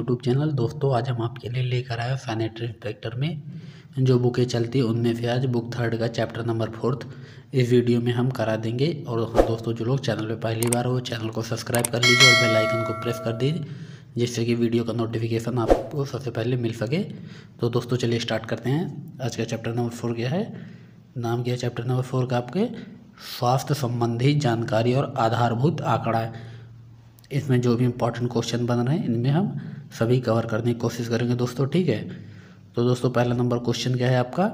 YouTube channel. दोस्तों, आज हम आपके लिए लेकर आए सैनिटरी इंस्पेक्टर में, जो बुकें चलती हैं उनमें से आज बुक थर्ड का चैप्टर नंबर फोर्थ इस वीडियो में हम करा देंगे। और हाँ दोस्तों, जो लोग चैनल पे पहली बार हो चैनल को सब्सक्राइब कर लीजिए और बेल आइकन को प्रेस कर दीजिए, जिससे कि वीडियो का नोटिफिकेशन आपको सबसे पहले मिल सके। तो दोस्तों, चलिए स्टार्ट करते हैं। आज का चैप्टर नंबर फोर क्या है? नाम क्या है चैप्टर नंबर फोर का आपके? स्वास्थ्य संबंधी जानकारी और आधारभूत आंकड़ा। इसमें जो भी इंपॉर्टेंट क्वेश्चन बन रहे हैं, इनमें हम सभी कवर करने की कोशिश करेंगे दोस्तों, ठीक है? तो दोस्तों, पहला नंबर क्वेश्चन क्या है आपका?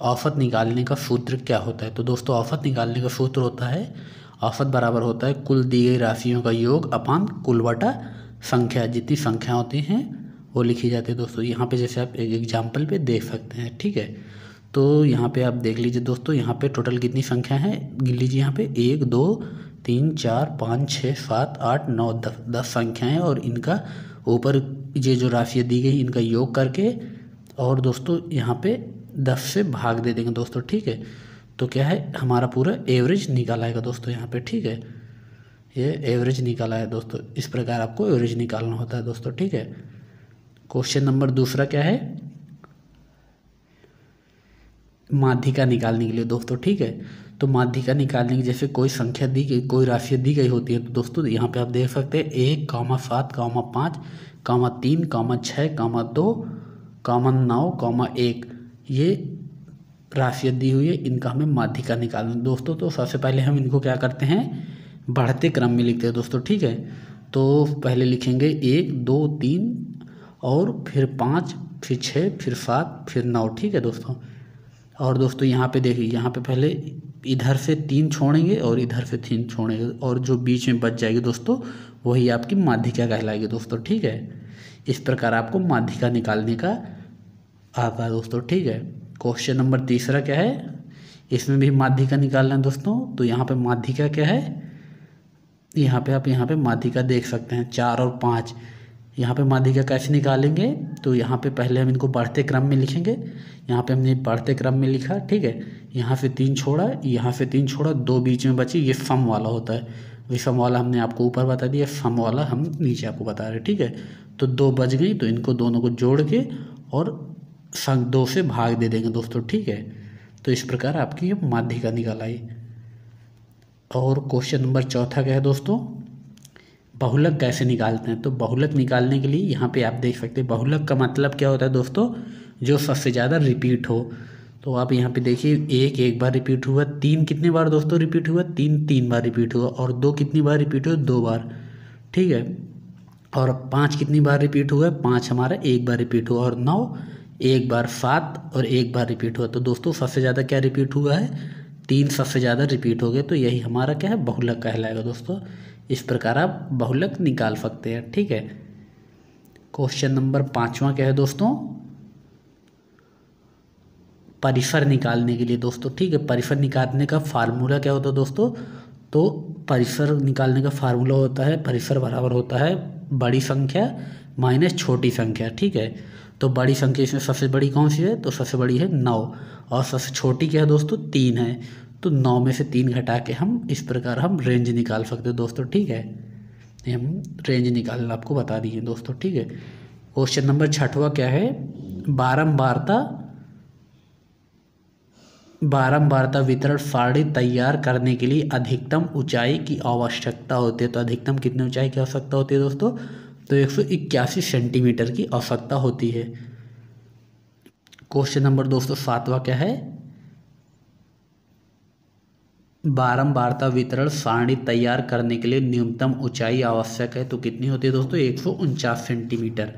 औसत निकालने का सूत्र क्या होता है? तो दोस्तों, औसत निकालने का सूत्र होता है, औसत बराबर होता है कुल दी गई राशियों का योग अपान कुल बटा संख्या। जितनी संख्या होती हैं, वो लिखी जाती है दोस्तों। यहाँ पे जैसे आप एक एग्ज़ाम्पल पे देख सकते हैं, ठीक है? तो यहाँ पे आप देख लीजिए दोस्तों, यहाँ पे टोटल कितनी संख्या है? गिन लीजिए यहाँ पे, एक, दो, तीन, चार, पाँच, छः, सात, आठ, नौ, दस दस संख्याएँ और इनका ऊपर ये जो राशियाँ दी गई, इनका योग करके और दोस्तों यहाँ पे दस से भाग दे देंगे दोस्तों, ठीक है? तो क्या है, हमारा पूरा एवरेज निकाल आएगा दोस्तों यहाँ पे, ठीक है? ये एवरेज निकाला है दोस्तों, इस प्रकार आपको एवरेज निकालना होता है दोस्तों, ठीक है? क्वेश्चन नंबर दूसरा क्या है? माध्यिका निकालने के लिए, दोस्तों, ठीक है? तो माध्यिका निकालने की जैसे कोई संख्या दी गई, कोई राशि दी गई होती है तो दोस्तों यहाँ पे आप देख सकते हैं, एक, कामा सात, कामा पाँच, कामा तीन, कामा छः, कामा दो, कामा नौ, कामा एक, ये राशियाँ दी हुई है, इनका हमें माध्यिका निकालना दोस्तों तो सबसे पहले हम इनको क्या करते हैं, बढ़ते क्रम में लिखते हैं, दोस्तों, ठीक है? तो पहले लिखेंगे एक, दो, तीन और फिर पाँच, फिर छः, फिर सात, फिर नौ, ठीक है, दोस्तों? और दोस्तों यहाँ पे देखिए, यहाँ पे पहले इधर से तीन छोड़ेंगे और इधर से तीन छोड़ेंगे और जो बीच में बच जाएगी दोस्तों, वही आपकी माध्यिका कहलाएगी दोस्तों, ठीक है? इस प्रकार आपको माध्यिका निकालने का आता है दोस्तों, ठीक है? क्वेश्चन नंबर तीसरा क्या है? इसमें भी माध्यिका निकालना है दोस्तों तो यहाँ पे माध्यिका क्या है? यहाँ पे आप यहाँ पे माध्यिका देख सकते हैं, चार और पाँच। यहाँ पे माध्यिका कैसे निकालेंगे तो यहाँ पे पहले हम इनको बढ़ते क्रम में लिखेंगे। यहाँ पे हमने बढ़ते क्रम में लिखा, ठीक है? यहाँ से तीन छोड़ा, यहाँ से तीन छोड़ा, दो बीच में बची, ये सम वाला होता है। विषम वाला हमने आपको ऊपर बता दिया, सम वाला हम नीचे आपको बता रहे ठीक है? तो दो बच गई तो इनको दोनों को जोड़ के और दो से भाग दे देंगे दोस्तों, ठीक है? तो इस प्रकार आपकी ये माध्यिका निकल आई। और क्वेश्चन नंबर चौथा क्या है दोस्तों? बहुलक कैसे निकालते हैं? तो बहुलक निकालने के लिए यहाँ पे आप देख सकते हैं, बहुलक का मतलब क्या होता है दोस्तों? जो सबसे ज़्यादा रिपीट हो। तो आप यहाँ पे देखिए, एक एक बार रिपीट हुआ, तीन कितनी बार दोस्तों रिपीट हुआ? तीन तीन बार रिपीट हुआ और दो कितनी बार रिपीट हुआ? दो बार। ठीक है? और पाँच कितनी बार रिपीट हुआ? पाँच हमारा एक बार रिपीट हुआ और नौ, एक बार सात और एक बार रिपीट हुआ। तो दोस्तों सबसे ज़्यादा क्या रिपीट हुआ है? तीन सबसे ज़्यादा रिपीट हो गए तो यही हमारा क्या है? बहुलक कहलाएगा दोस्तों। इस प्रकार आप बहुलक निकाल सकते हैं, ठीक है? क्वेश्चन नंबर पाँचवा क्या है दोस्तों? परिसर निकालने के लिए दोस्तों, ठीक है? परिसर निकालने का फार्मूला क्या होता है दोस्तों? तो परिसर निकालने का फार्मूला होता है, परिसर बराबर होता है बड़ी संख्या माइनस छोटी संख्या, ठीक है? तो बड़ी संख्या इसमें सबसे बड़ी कौन सी है? तो सबसे बड़ी है नौ। और सबसे छोटी क्या है दोस्तों? तीन है। तो नौ में से तीन घटा के हम इस प्रकार हम रेंज निकाल सकते हैं दोस्तों, ठीक है? हम रेंज निकालना आपको बता दिए दोस्तों, ठीक है? क्वेश्चन नंबर छठवा क्या है? बारंबारता बारंबारता वितरण सारणी तैयार करने के लिए अधिकतम ऊंचाई की आवश्यकता होती है। तो अधिकतम कितनी ऊंचाई की आवश्यकता होती है दोस्तों? तो एक सौ इक्यासी सेंटीमीटर की आवश्यकता होती है। क्वेश्चन नंबर दोस्तों सातवा क्या है? बारंबारता वितरण सारणी तैयार करने के लिए न्यूनतम ऊंचाई आवश्यक है। तो कितनी होती है दोस्तों? एक सौ उनचास सेंटीमीटर।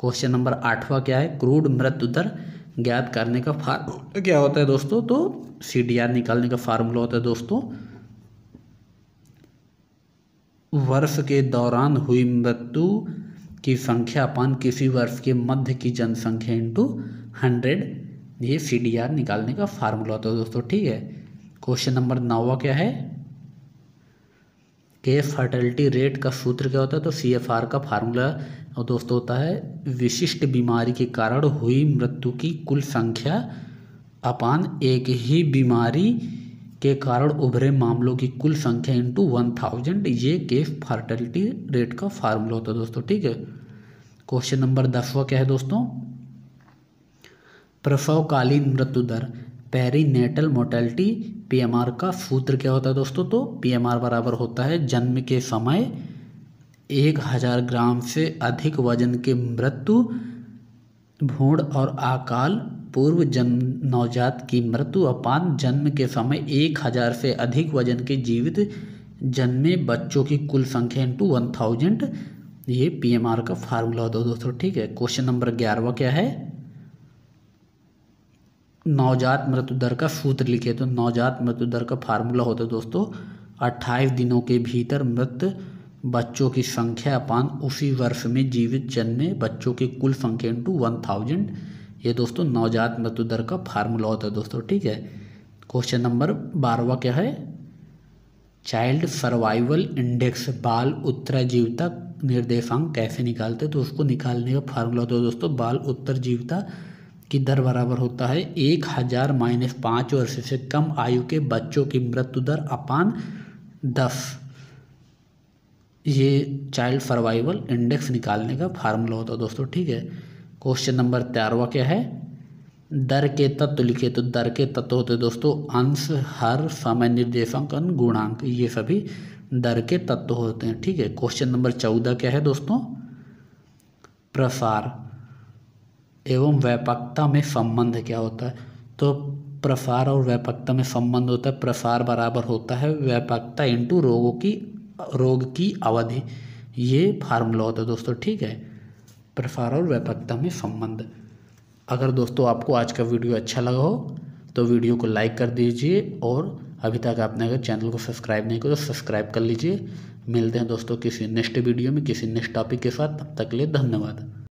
क्वेश्चन नंबर आठवां क्या है? क्रूड मृत्यु दर ज्ञात करने का फार्मूला क्या होता है दोस्तों? तो सी डी आर निकालने का फार्मूला होता है दोस्तों। वर्ष के दौरान हुई मृत्यु की संख्या पान किसी वर्ष के मध्य की जनसंख्या इंटू हंड्रेड ये सी डी आर निकालने का फार्मूला होता है दोस्तों। ठीक है? क्वेश्चन नंबर नौवा क्या है? के फर्टिलिटी रेट का सूत्र क्या होता है? तो सी एफ़ आर का फार्मूला और दोस्तों होता है, विशिष्ट बीमारी के कारण हुई मृत्यु की कुल संख्या अपान एक ही बीमारी के कारण उभरे मामलों की कुल संख्या इंटू वन थाउज़ेंड ये केस फर्टिलिटी रेट का फार्मूला होता है दोस्तों, ठीक है? क्वेश्चन नंबर दसवा क्या है दोस्तों? प्रसवकालीन मृत्यु दर। पेरीनेटल मोर्टेलिटी पीएमआर का सूत्र क्या होता है दोस्तों? तो पीएमआर बराबर होता है जन्म के समय, एक हज़ार ग्राम से अधिक वज़न के मृत्यु भूण और अकाल, पूर्व जन्म नवजात की मृत्यु अपान जन्म के समय एक हज़ार से अधिक वज़न के जीवित जन्मे बच्चों की कुल संख्या इंटू वन थाउज़ेंड ये पीएमआर का फार्मूला होता है दोस्तों, ठीक है? क्वेश्चन नंबर ग्यारहवा क्या है? नवजात मृत्यु दर का सूत्र लिखे तो नवजात मृत्यु दर का फार्मूला होता है दोस्तों, अट्ठाईस दिनों के भीतर मृत बच्चों की संख्या अपान उसी वर्ष में जीवित जन्मे बच्चों की कुल संख्या इंटू वन थाउज़ेंड ये दोस्तों नवजात मृत्यु दर का फार्मूला होता है दोस्तों, ठीक है? क्वेश्चन नंबर बारहवा क्या है? चाइल्ड सर्वाइवल इंडेक्स, बाल उत्तराजीविता निर्देशांक कैसे निकालते तो उसको निकालने का फार्मूला होता है दोस्तों, बाल उत्तर उत्तरजीविता की दर बराबर होता है एक हज़ार माइनस पाँच वर्ष से कम आयु के बच्चों की मृत्यु दर अपान दस। ये चाइल्ड सर्वाइवल इंडेक्स निकालने का फार्मूला होता है दोस्तों, ठीक है? क्वेश्चन नंबर तेरहवा क्या है? दर के तत्व लिखे तो दर के तत्व होते दोस्तों, अंश, हर, समय निर्देशांक गुणांक, ये सभी दर के तत्व होते हैं, ठीक है? क्वेश्चन नंबर चौदह क्या है दोस्तों? प्रसार। एवं व्यापकता में संबंध क्या होता है? तो प्रसार और व्यापकता में संबंध होता है, प्रसार बराबर होता है व्यापकता इंटू रोगों की, रोग की अवधि। ये फार्मूला होता है दोस्तों, ठीक है? प्रसार और व्यापकता में संबंध। अगर दोस्तों आपको आज का वीडियो अच्छा लगा हो तो वीडियो को लाइक कर दीजिए और अभी तक आपने अगर चैनल को सब्सक्राइब नहीं किया तो सब्सक्राइब कर लीजिए। मिलते हैं दोस्तों किसी नेक्स्ट वीडियो में, किसी नेक्स्ट टॉपिक के साथ। तब तक के लिए धन्यवाद।